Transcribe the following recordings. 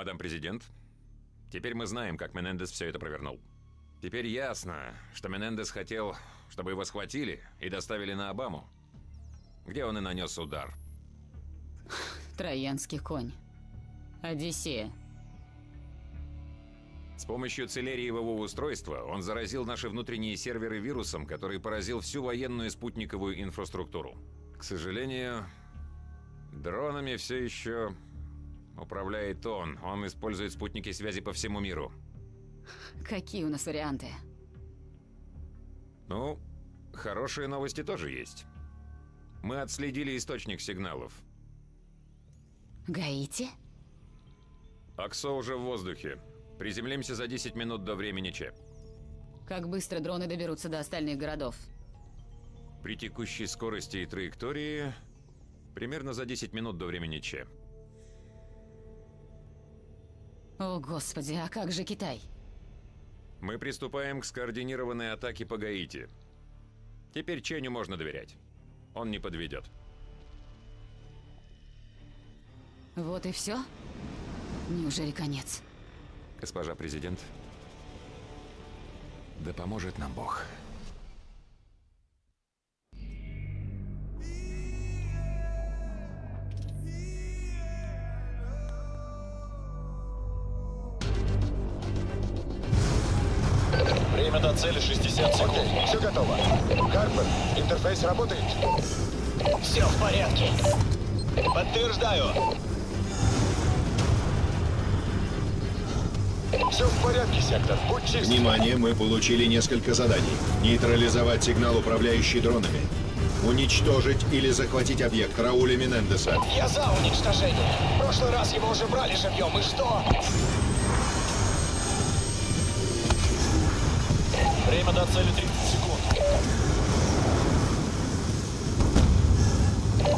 Мадам президент, теперь мы знаем, как Менендес все это провернул. Теперь ясно, что Менендес хотел, чтобы его схватили и доставили на Обаму, где он и нанес удар. Троянский конь. Одиссея. С помощью целериевого устройства он заразил наши внутренние серверы вирусом, который поразил всю военную спутниковую инфраструктуру. К сожалению, дронами все еще управляет он. Он использует спутники связи по всему миру. Какие у нас варианты? Ну, хорошие новости тоже есть. Мы отследили источник сигналов. Гаити? Аксо уже в воздухе. Приземлимся за 10 минут до времени Че. Как быстро дроны доберутся до остальных городов? При текущей скорости и траектории примерно за 10 минут до времени Че. О, господи, а как же Китай? Мы приступаем к скоординированной атаке по Гаити. Теперь Ченю можно доверять. Он не подведет. Вот и все? Неужели конец? Госпожа президент, да поможет нам Бог. Цели 60 секунд. Окей, все готово. Карпер, интерфейс работает? Все в порядке. Подтверждаю. Все в порядке, сектор. Будь чист. Внимание, мы получили несколько заданий. Нейтрализовать сигнал, управляющий дронами. Уничтожить или захватить объект Рауля Менендеса. Я за уничтожение. В прошлый раз его уже брали живьем, и что? Время до цели 30 секунд.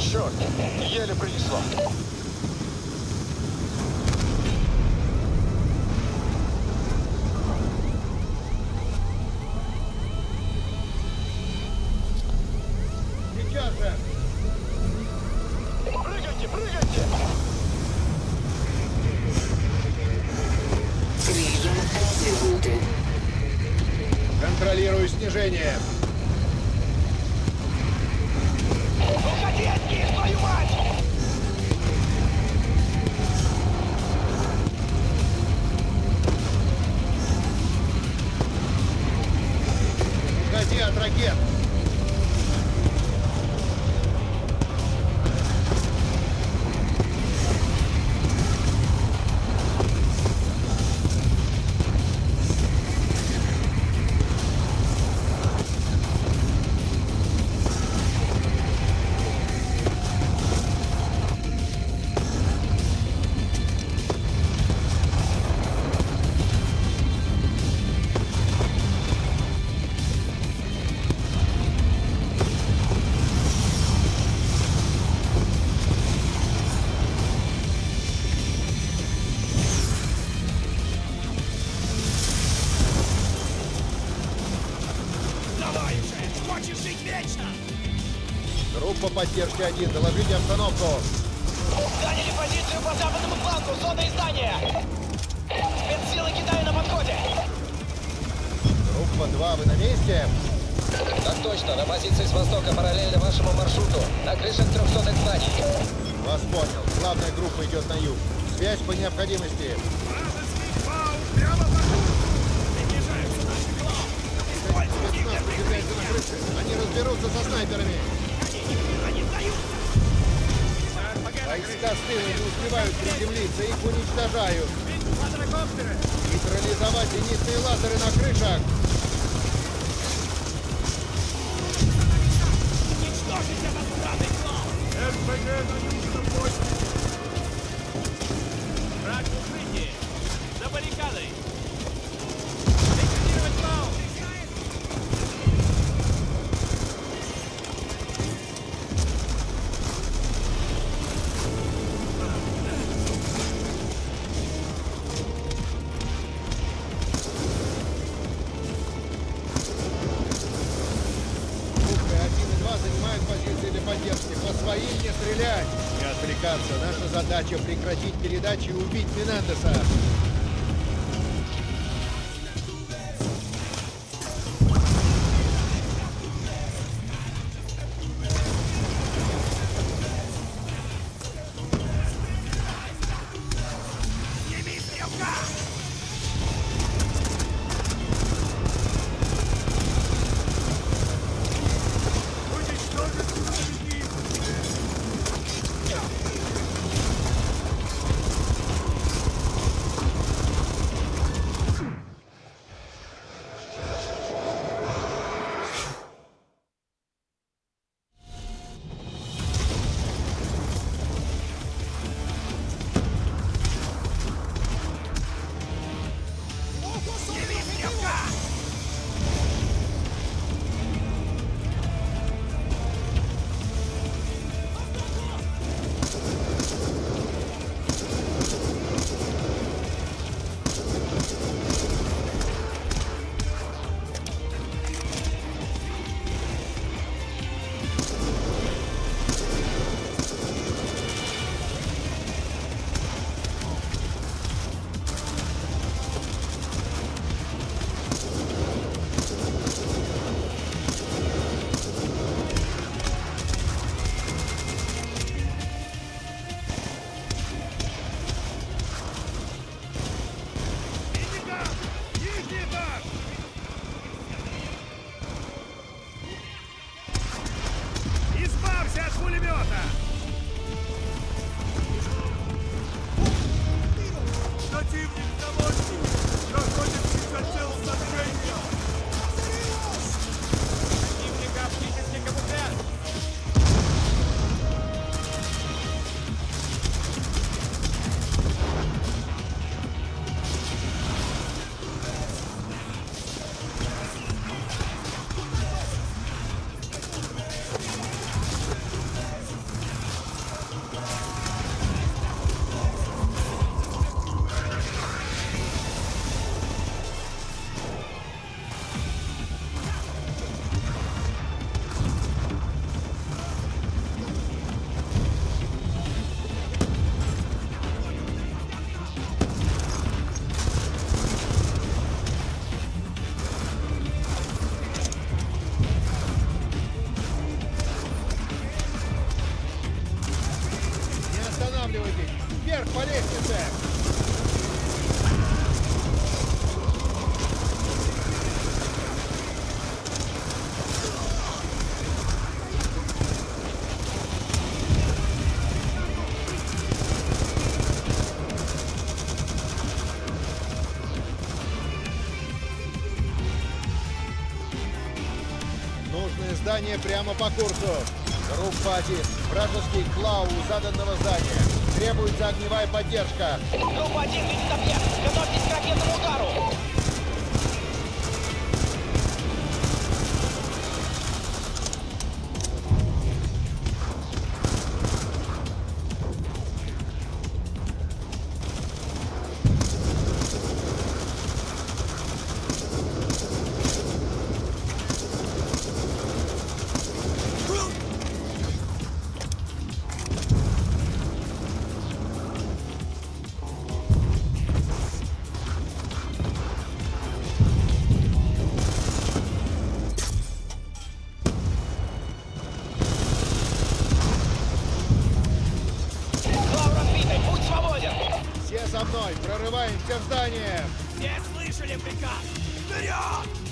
Черт, еле принесло. Контролирую снижение. Уходи от них, твою мать! Уходи от ракет. Группа поддержки 1, доложите обстановку. Заняли позицию по западному флангу, зона издания! Спецсилы Китая на подходе! Группа 2, вы на месте? Так точно, на позиции с востока параллельно вашему маршруту, на крышах 300 зданий. Вас понял. Главная группа идет на юг. Связь по необходимости. Они разберутся со снайперами. Войска с тыла не успевают приземлиться, их уничтожают. Нейтрализовать зенитные лазеры на крышах. И убить Менендеса. Нужное здание прямо по курсу. Группа 1. Вражеский клау у заданного здания. Требуется огневая поддержка. Группа 1 видит объект. Готовьтесь к ракетному удару. За мной. Прорываемся в здание. Все слышали приказ? Вперед!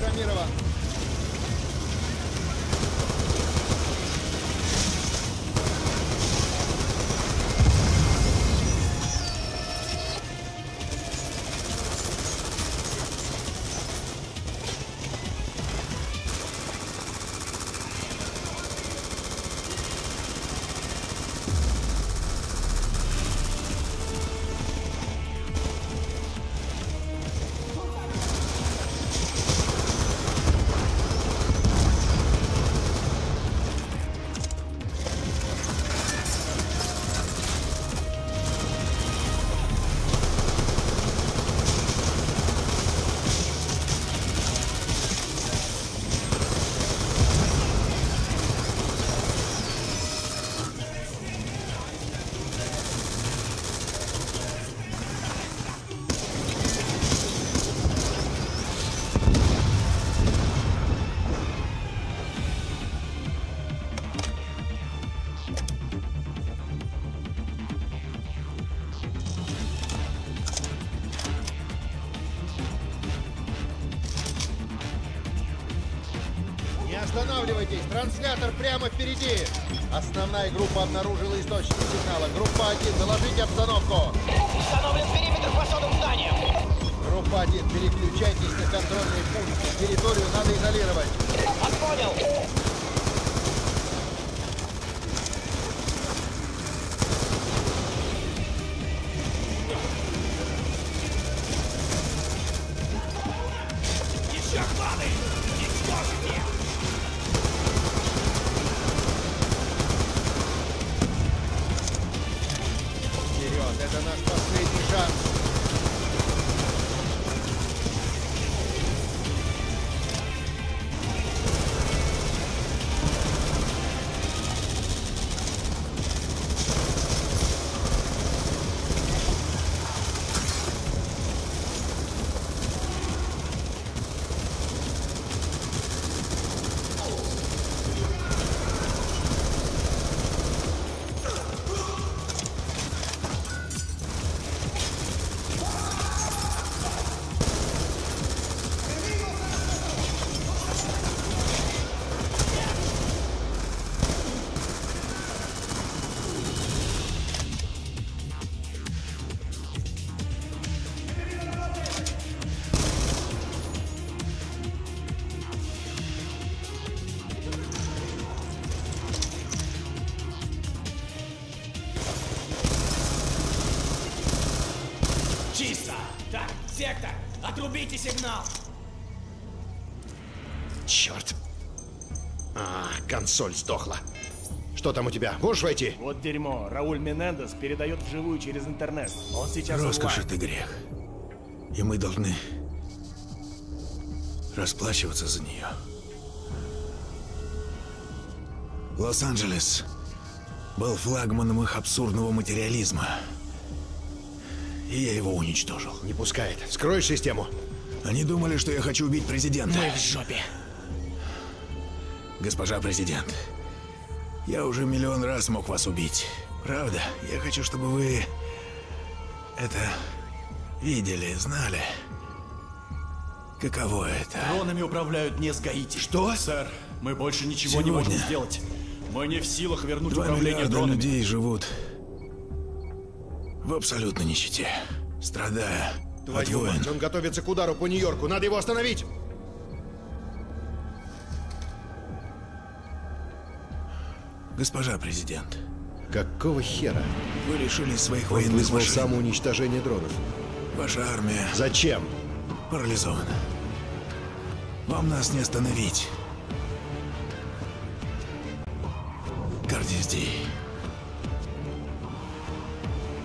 АСД Транслятор прямо впереди. Основная группа обнаружила источник сигнала. Группа 1, доложите обстановку. Установлен периметр по сотым зданиям! Группа 1, переключайтесь на контрольный пункт. Территорию надо изолировать. Вас Вперед, это наш последний шанс. Отрубите сигнал! Черт. А, консоль сдохла. Что там у тебя? Можешь войти? Вот дерьмо. Рауль Менендес передает вживую через интернет. Он сейчас Роскошь онлайн. это грех. И мы должны расплачиваться за нее. Лос-Анджелес был флагманом их абсурдного материализма. И я его уничтожил. Не пускает. Вскроешь систему. Они думали, что я хочу убить президента. Мы в жопе. Госпожа президент, я уже миллион раз мог вас убить. Правда, я хочу, чтобы вы это видели, знали. Каково это? Дронами управляют не сгаите. Что? Сэр, мы больше ничего не можем Сегодня сделать. Мы не в силах вернуть Два управление миллиарда дронами. людей живут в абсолютной нищете, страдая Твою мать, он готовится к удару по Нью-Йорку. Надо его остановить! Госпожа президент, Какого хера? вы лишились своих Он военных вызвал машин. самоуничтожение дронов. Ваша армия Зачем? парализована. Вам нас не остановить. Кардизди.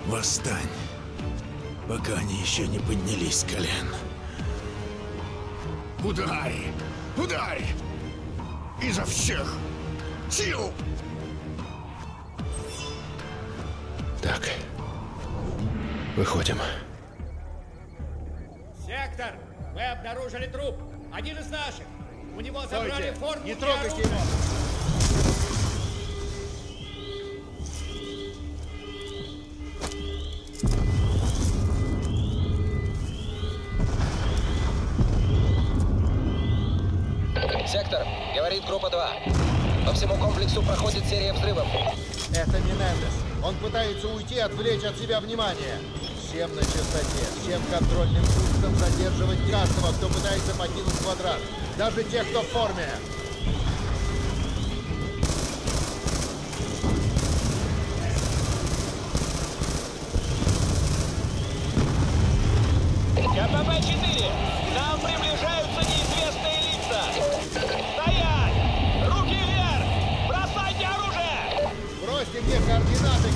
Восстань, пока они еще не поднялись с колен. Ударь! Ударь! Изо всех сил! Так. Выходим. Сектор, мы обнаружили труп. Один из наших. У него забрали Стойте! форму Не и трогайте оружие. его! Альфа-2. По всему комплексу проходит серия взрывов. Это Минендес. Он пытается уйти, отвлечь от себя внимание. Всем на чистоте, всем контрольным пунктом задерживать каждого, кто пытается покинуть квадрат. Даже тех, кто в форме.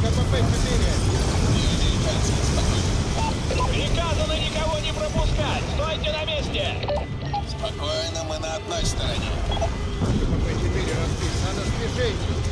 КПП-4. Приказано никого не пропускать! Стойте на месте! Спокойно, мы на одной стороне. КПП-4 разбит. Надо спешить.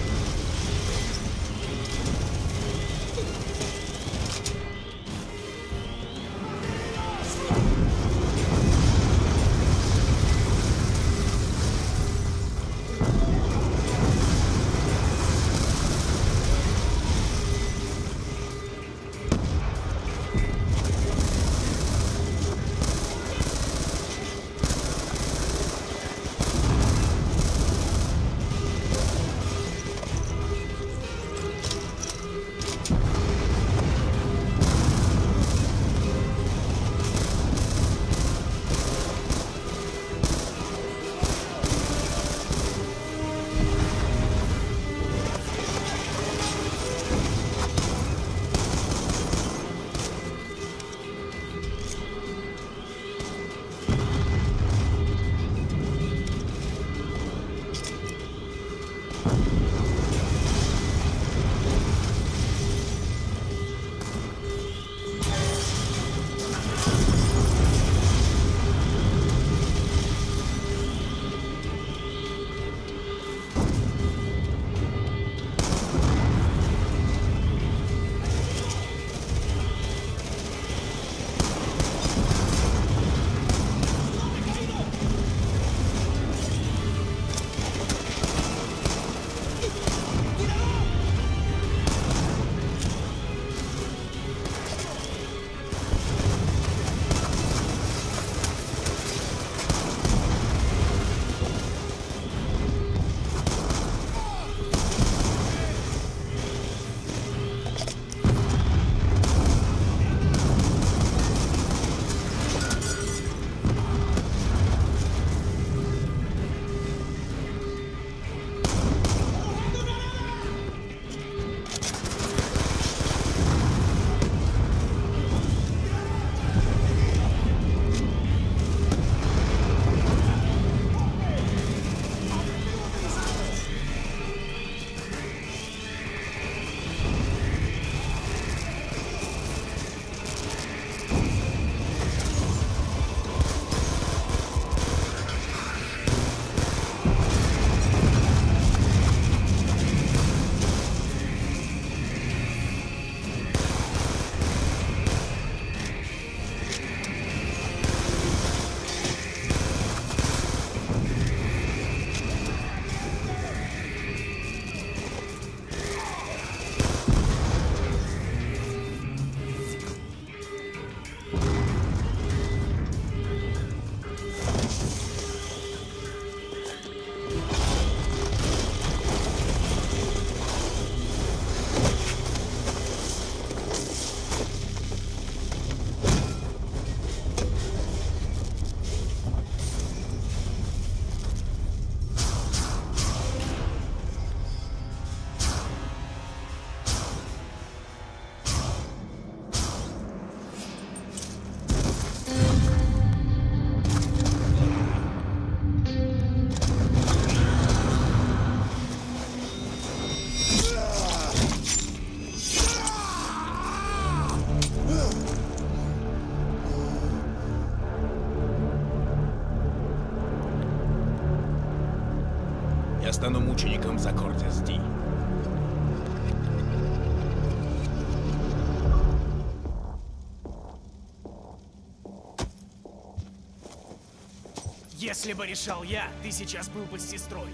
Если бы решал я, ты сейчас был бы с сестрой.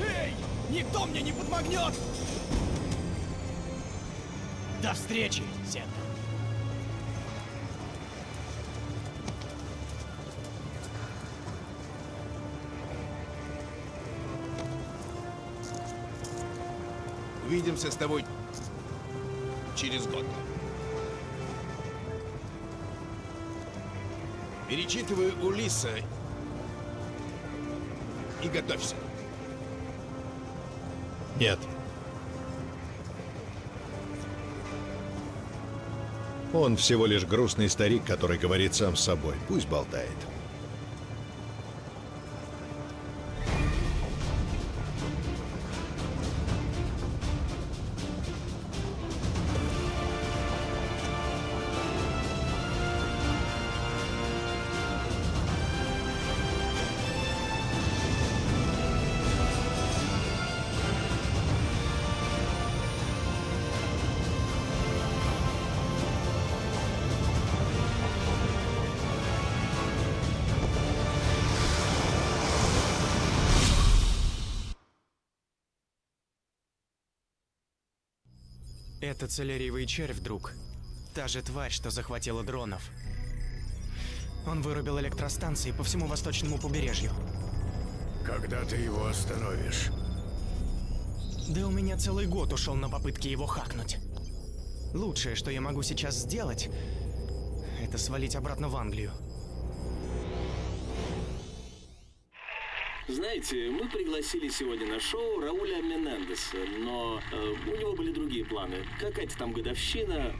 Эй! Никто мне не подмогнет! До встречи, сектор. Увидимся с тобой через год. Перечитывай Улиса и готовься. Нет. Он всего лишь грустный старик, который говорит сам с собой. Пусть болтает. Это целериевый червь, друг. Та же тварь, что захватила дронов. Он вырубил электростанции по всему восточному побережью. Когда ты его остановишь? Да у меня целый год ушел на попытки его хакнуть. Лучшее, что я могу сейчас сделать, это свалить обратно в Англию. Знаете, мы пригласили сегодня на шоу Рауля Менендеса, но э, у него были другие планы. Какая-то там годовщина.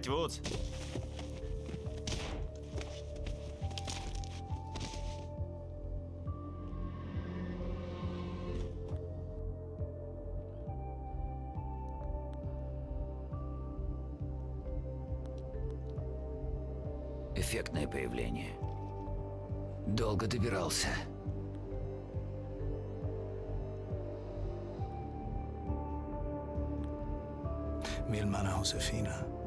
Пора вставать, Вудс. Эффектное появление. Долго добирался. Mi hermana Josefina.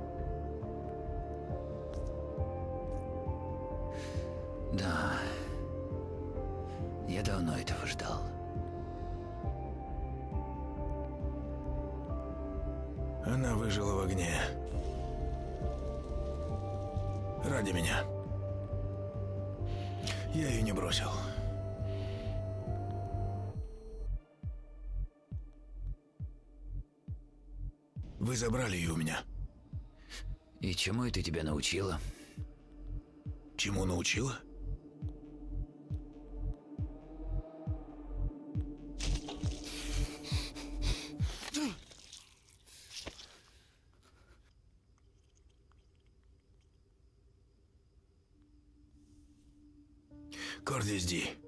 Забрали ее у меня. И чему это тебя научило? Чему научила? Кордис Ди.